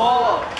와.